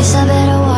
Guess I better